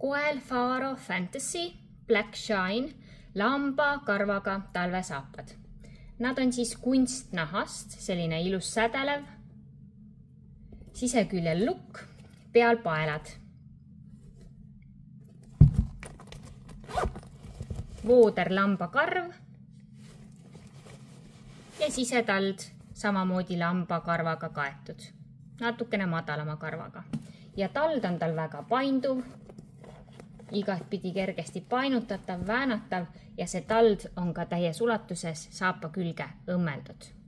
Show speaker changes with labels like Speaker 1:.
Speaker 1: koel Faro Fantasy Black Shine lambakarvaga talvesaapad. Nad on siis kunstnahast, selline ilus sädelev. siseküljel lukk, peal paelad. vooder lambakarv. ja sisetald samamoodi lambakarvaga kaetud, natukene madalama karvaga ja tald on tal väga painduv igatpidi kergesti painutatav, väänatav ja see tald on ka täies ulatuses saapa külge õmmeldud